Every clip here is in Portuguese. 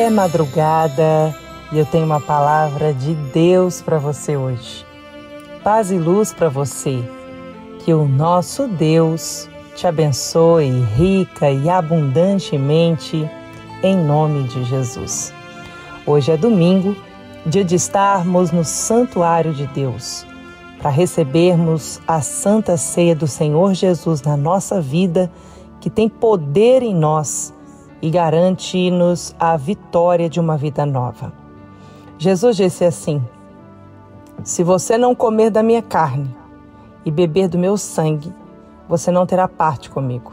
É madrugada e eu tenho uma palavra de Deus para você hoje. Paz e luz para você. Que o nosso Deus te abençoe rica e abundantemente em nome de Jesus. Hoje é domingo, dia de estarmos no santuário de Deus, para recebermos a santa ceia do Senhor Jesus na nossa vida, que tem poder em nós e garante-nos a vitória de uma vida nova. Jesus disse assim: Se você não comer da minha carne e beber do meu sangue, você não terá parte comigo.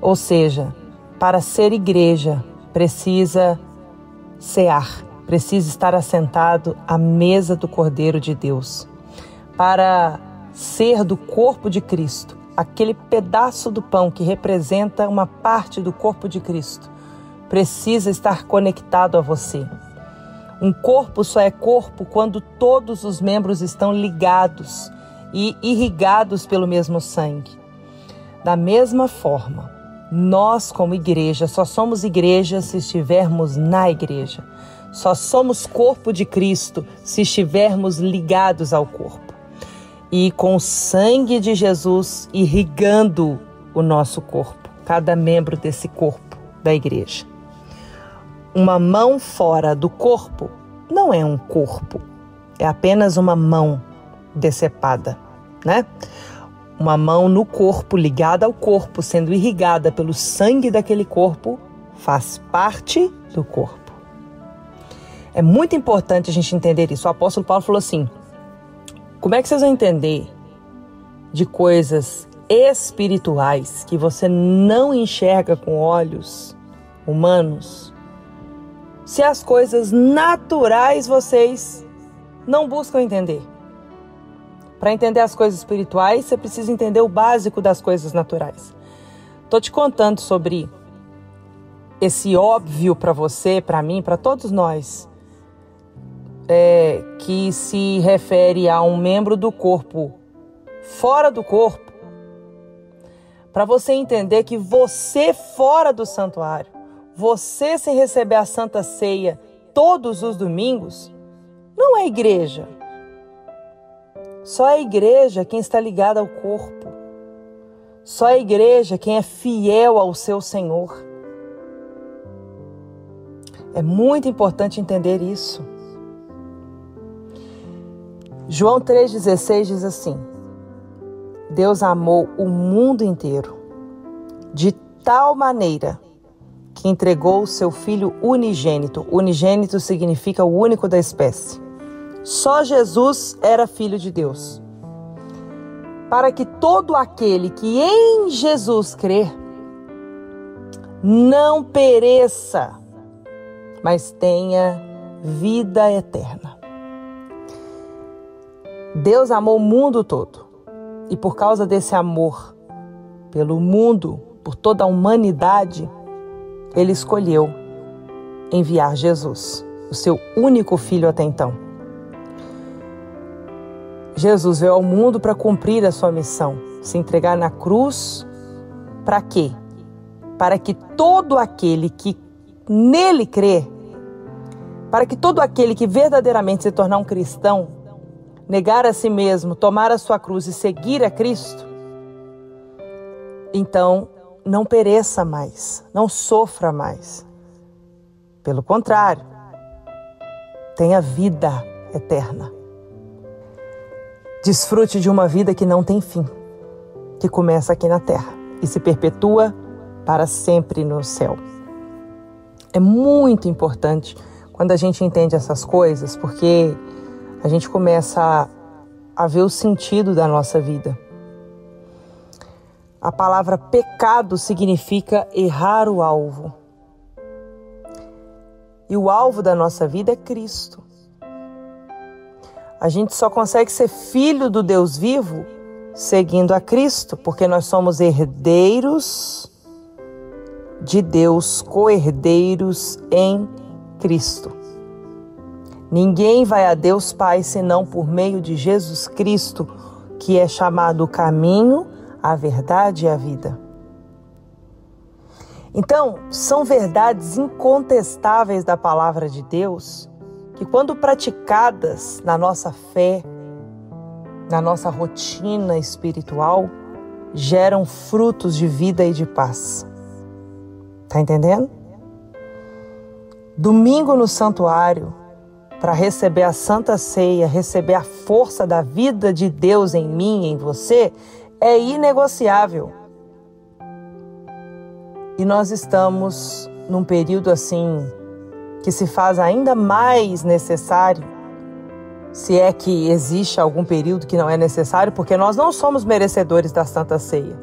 Ou seja, para ser igreja, precisa cear, precisa estar assentado à mesa do Cordeiro de Deus. Para ser do corpo de Cristo, aquele pedaço do pão que representa uma parte do corpo de Cristo, precisa estar conectado a você. Um corpo só é corpo quando todos os membros estão ligados e irrigados pelo mesmo sangue. Da mesma forma, nós, como igreja, só somos igreja se estivermos na igreja. Só somos corpo de Cristo se estivermos ligados ao corpo e com o sangue de Jesus irrigando o nosso corpo, cada membro desse corpo da igreja. Uma mão fora do corpo não é um corpo, é apenas uma mão decepada, né? Uma mão no corpo, ligada ao corpo, sendo irrigada pelo sangue daquele corpo, faz parte do corpo. É muito importante a gente entender isso. O apóstolo Paulo falou assim: como é que vocês vão entender de coisas espirituais que você não enxerga com olhos humanos? Se as coisas naturais vocês não buscam entender. Para entender as coisas espirituais, você precisa entender o básico das coisas naturais. Tô te contando sobre esse óbvio para você, para mim, para todos nós, é, que se refere a um membro do corpo fora do corpo, para você entender que você fora do santuário, você sem receber a Santa Ceia todos os domingos, não é igreja. Só é igreja quem está ligado ao corpo. Só é igreja quem é fiel ao seu Senhor. É muito importante entender isso. João 3,16 diz assim: Deus amou o mundo inteiro de tal maneira que entregou o seu filho unigênito. Unigênito significa o único da espécie. Só Jesus era filho de Deus. Para que todo aquele que em Jesus crer não pereça, mas tenha vida eterna. Deus amou o mundo todo. E por causa desse amor pelo mundo, por toda a humanidade, ele escolheu enviar Jesus, o seu único filho até então. Jesus veio ao mundo para cumprir a sua missão, se entregar na cruz. Para quê? Para que todo aquele que nele crê, para que todo aquele que verdadeiramente se tornar um cristão, negar a si mesmo, tomar a sua cruz e seguir a Cristo, então não pereça mais, não sofra mais. Pelo contrário, tenha vida eterna. Desfrute de uma vida que não tem fim, que começa aqui na terra e se perpetua para sempre no céu. É muito importante quando a gente entende essas coisas, porque a gente começa a, a ver o sentido da nossa vida. A palavra pecado significa errar o alvo. E o alvo da nossa vida é Cristo. A gente só consegue ser filho do Deus vivo seguindo a Cristo, porque nós somos herdeiros de Deus, co-herdeiros em Cristo. Ninguém vai a Deus Pai senão por meio de Jesus Cristo, que é chamado o caminho, a verdade e a vida. Então, são verdades incontestáveis da palavra de Deus que, quando praticadas na nossa fé, na nossa rotina espiritual, geram frutos de vida e de paz. Tá entendendo? Domingo no santuário, para receber a santa ceia, receber a força da vida de Deus em mim, em você, é inegociável. E nós estamos num período assim que se faz ainda mais necessário, se é que existe algum período que não é necessário, porque nós não somos merecedores da Santa Ceia.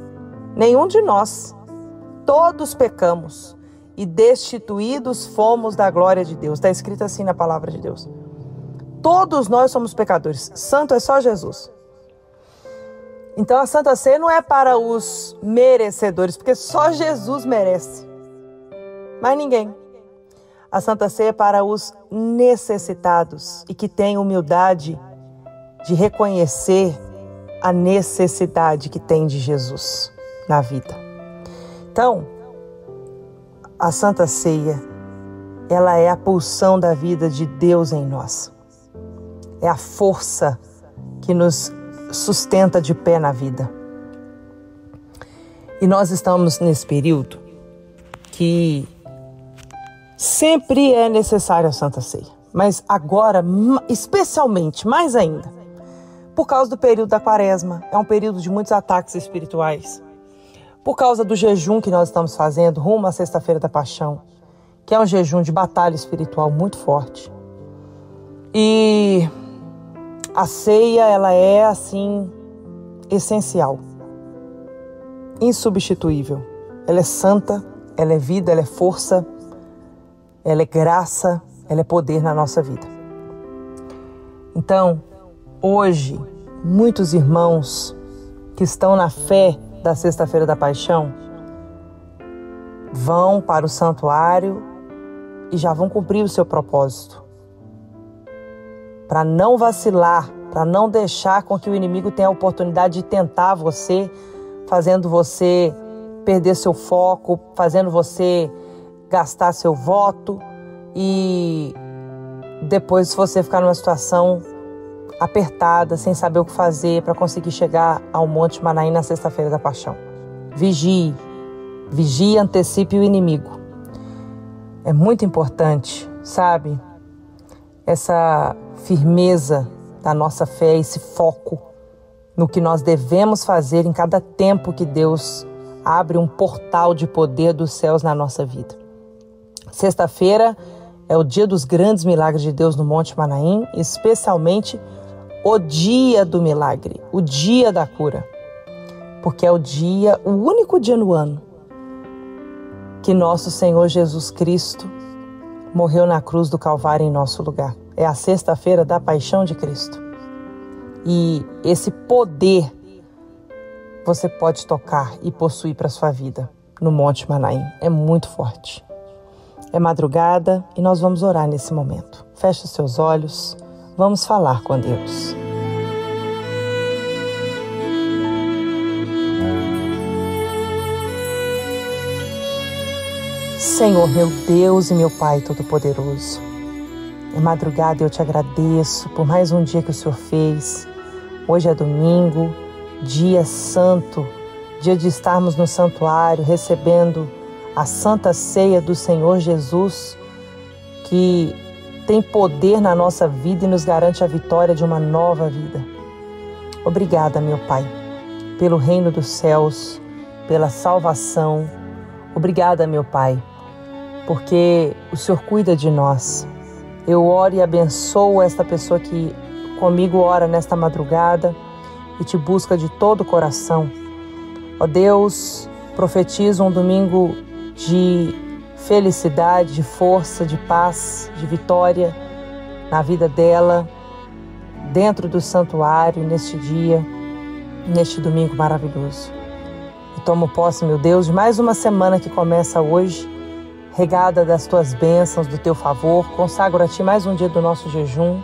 Nenhum de nós. Todos pecamos e destituídos fomos da glória de Deus. Está escrito assim na palavra de Deus. Todos nós somos pecadores. Santo é só Jesus. Então a Santa Ceia não é para os merecedores, porque só Jesus merece. Mas ninguém. A Santa Ceia é para os necessitados e que têm humildade de reconhecer a necessidade que tem de Jesus na vida. Então, a Santa Ceia, ela é a pulsão da vida de Deus em nós. É a força que nos sustenta de pé na vida. E nós estamos nesse período que sempre é necessário a Santa Ceia, mas agora, especialmente, mais ainda, por causa do período da Quaresma, é um período de muitos ataques espirituais. Por causa do jejum que nós estamos fazendo rumo à Sexta-feira da Paixão, que é um jejum de batalha espiritual muito forte. E a ceia, ela é assim essencial, insubstituível. Ela é santa, ela é vida, ela é força, ela é graça, ela é poder na nossa vida. Então, hoje, muitos irmãos que estão na fé da Sexta-feira da Paixão vão para o santuário e já vão cumprir o seu propósito. Para não vacilar, para não deixar com que o inimigo tenha a oportunidade de tentar você, fazendo você perder seu foco, fazendo você gastar seu voto e depois você ficar numa situação apertada, sem saber o que fazer para conseguir chegar ao Monte Manaim na sexta-feira da Paixão. Vigie, vigie antecipe o inimigo. É muito importante, sabe? Essa firmeza da nossa fé, esse foco no que nós devemos fazer em cada tempo que Deus abre um portal de poder dos céus na nossa vida. Sexta-feira é o dia dos grandes milagres de Deus no Monte Manaim, especialmente o dia do milagre, o dia da cura. Porque é o dia, o único dia no ano que nosso Senhor Jesus Cristo morreu na cruz do Calvário em nosso lugar é a sexta-feira da paixão de Cristo. E esse poder você pode tocar e possuir para sua vida no Monte Manaim. É muito forte. É madrugada e nós vamos orar nesse momento. Feche seus olhos, vamos falar com Deus. Senhor, meu Deus e meu Pai Todo-Poderoso, é madrugada eu te agradeço por mais um dia que o Senhor fez. Hoje é domingo, dia santo, dia de estarmos no santuário recebendo a santa ceia do Senhor Jesus, que tem poder na nossa vida e nos garante a vitória de uma nova vida. Obrigada, meu Pai, pelo reino dos céus, pela salvação. Obrigada, meu Pai, porque o Senhor cuida de nós. Eu oro e abençoo esta pessoa que comigo ora nesta madrugada e te busca de todo o coração. Ó Deus, profetizo um domingo de felicidade, de força, de paz, de vitória na vida dela, dentro do santuário, neste dia, neste domingo maravilhoso. E tomo posse, meu Deus, de mais uma semana que começa hoje regada das tuas bênçãos, do teu favor. Consagro a ti mais um dia do nosso jejum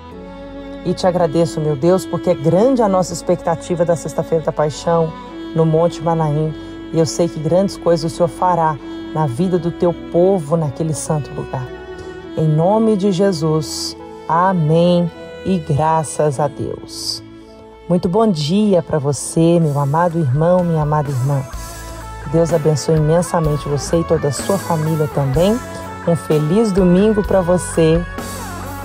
e te agradeço, meu Deus, porque é grande a nossa expectativa da Sexta-feira da Paixão no Monte Manaim E eu sei que grandes coisas o Senhor fará na vida do teu povo naquele santo lugar. Em nome de Jesus, amém e graças a Deus. Muito bom dia para você, meu amado irmão, minha amada irmã. Deus abençoe imensamente você e toda a sua família também. Um feliz domingo para você.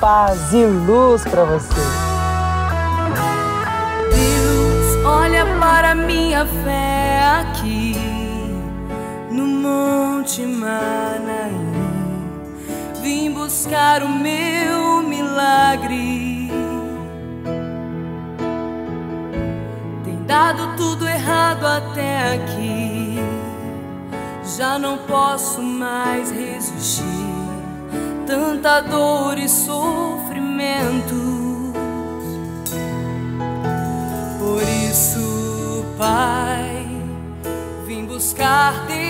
Paz e luz para você. Deus, olha para minha fé aqui no Monte Manaim. Vim buscar o meu milagre. Tem dado tudo errado até aqui. Já não posso mais resistir. Tanta dor e sofrimento. Por isso, Pai, vim buscar de